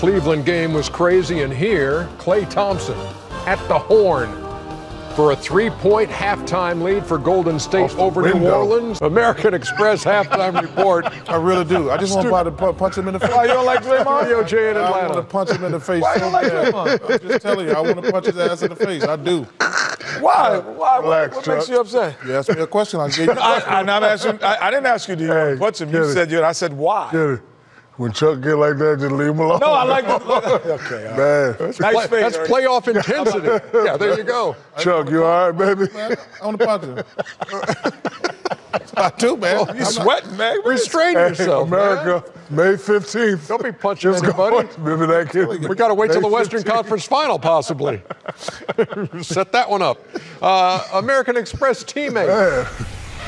Cleveland game was crazy, and here, Klay Thompson at the horn for a three-point halftime lead for Golden State over New Orleans. American Express halftime report. I really do. I just want to punch him in the face. Why you don't like Draymond? Yo, Jay in I Atlanta. want to punch him in the face Why you so don't like. Draymond? I'm just telling you, I want to punch his ass in the face. I do. Why? Why? Relax, what makes you upset? You asked me a question. I gave you. I, I, asking, I, I didn't ask you, do you to punch him? You it. said you, and I said, why? Get it. When Chuck get like that, just leave him alone. No, I like the. Okay, all right. Man. Nice Play- fade, that's Ernie. playoff intensity. yeah, there you go. Chuck, you all right, baby? Man, I want to punch him. I do, man. You sweating, man? Restrain Hey, yourself, man. America, May 15th. Don't be punching Just go anybody. punch- Remember that kid? We got to wait till the May Western 15th. Conference Final, possibly. Set that one up. Uh, American Express teammate. Man,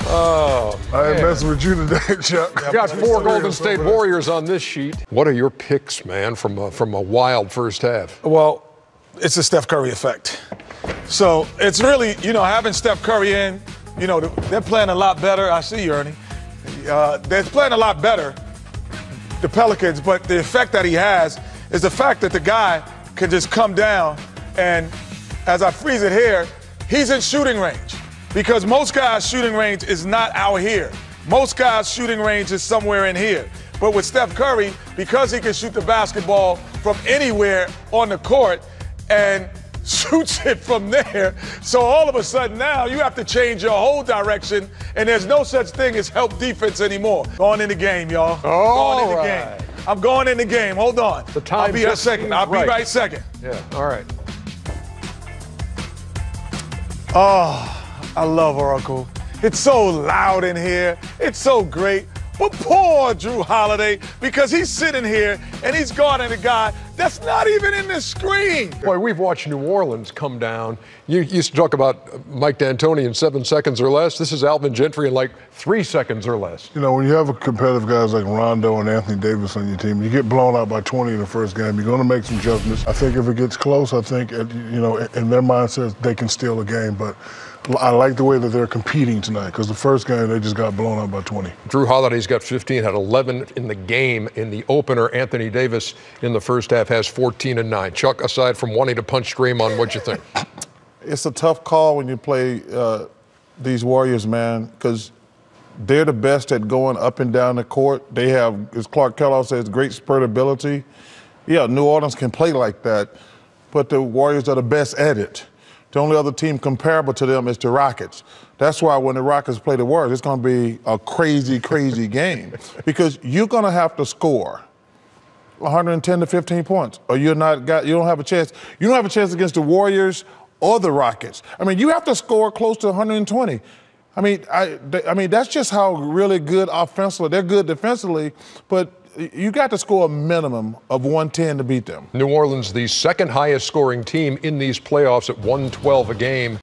Oh, I ain't messing with you today, Chuck. Got four Golden State Warriors on this sheet. What are your picks, man, from a, from a wild first half? Well, it's a Steph Curry effect. So it's really, you know, having Steph Curry in, you know, they're playing a lot better. I see you, Ernie. Uh, they're playing a lot better, the Pelicans, but the effect that he has is the fact that the guy can just come down and, as I freeze it here, he's in shooting range. Because most guys' shooting range is not out here. Most guys' shooting range is somewhere in here. But with Steph Curry, because he can shoot the basketball from anywhere on the court and shoots it from there, so all of a sudden now you have to change your whole direction, and there's no such thing as help defense anymore. Going in the game, y'all. All going in the right. game. I'm going in the game. Hold on. The time I'll be a second. I'll be right. right second. Yeah, all right. Oh, I love Oracle. It's so loud in here. It's so great. But poor Jrue Holiday, because he's sitting here and he's guarding a guy that's not even in the screen. Boy, we've watched New Orleans come down. You used to talk about Mike D'Antoni in seven seconds or less. This is Alvin Gentry in like three seconds or less. You know, when you have a competitive guys like Rondo and Anthony Davis on your team, you get blown out by 20 in the first game. You're going to make some adjustments. I think if it gets close, I think, you know, in their mindset, they can steal a game. But I like the way that they're competing tonight because the first game they just got blown out by 20. Jrue Holiday's got 15, had 11 in the game in the opener. Anthony Davis in the first half has 14 and 9. Chuck, aside from wanting to punch Draymond, what you think? It's a tough call when you play uh, these Warriors, man, because they're the best at going up and down the court. They have, as Clark Kellogg says, great spurt ability. Yeah, New Orleans can play like that, but the Warriors are the best at it. The only other team comparable to them is the Rockets. That's why when the Rockets play the Warriors, it's going to be a crazy, crazy game because you're going to have to score 110 to 15 points, or you're not got. You don't have a chance. You don't have a chance against the Warriors or the Rockets. I mean, you have to score close to 120. I mean, I, I mean that's just how really good offensively. They're good defensively, but you got to score a minimum of 110 to beat them. New Orleans, the second highest scoring team in these playoffs at 112 a game.